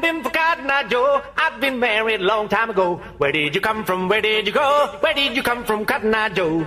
been for Cotton Eye Joe. I've been married a long time ago. Where did you come from? Where did you go? Where did you come from, Cotton Eye Joe?